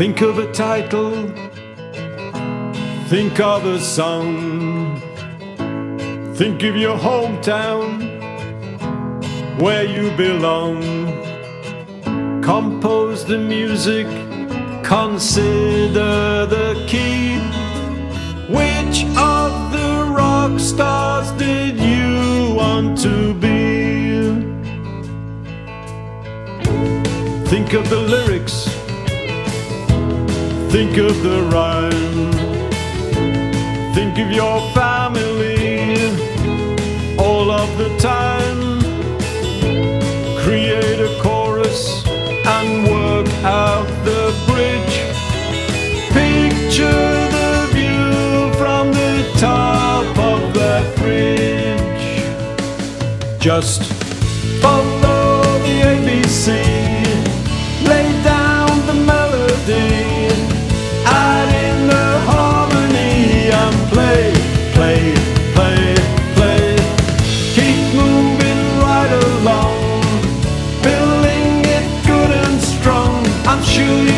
Think of a title, think of a song, think of your hometown where you belong. Compose the music, consider the key. Which of the rock stars did you want to be? Think of the lyrics, think of the rhyme, think of your family all of the time. Create a chorus and work out the bridge. Picture the view from the top of that bridge. Just I'm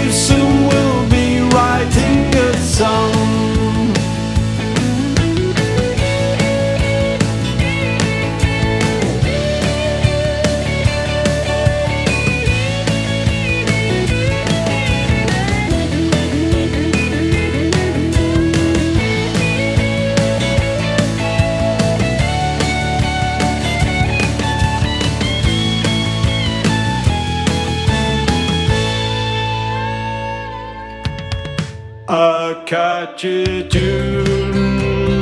Tune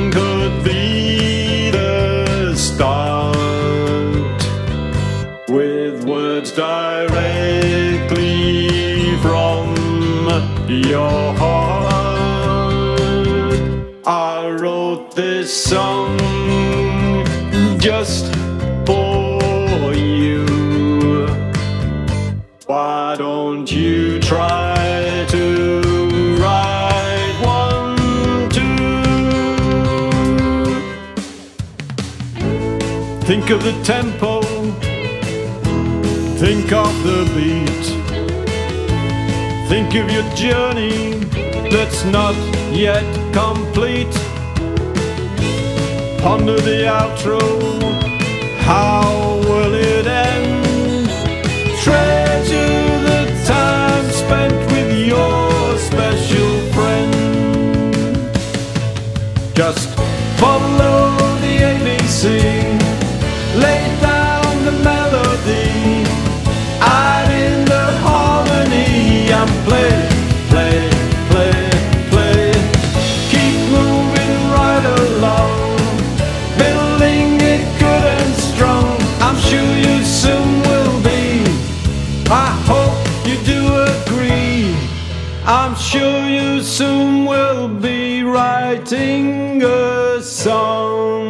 could be the start with words directly from your heart. I wrote this song just for you. Why don't you Think of the tempo, think of the beat, think of your journey that's not yet complete. Ponder the outro, how sure you soon will be writing a song.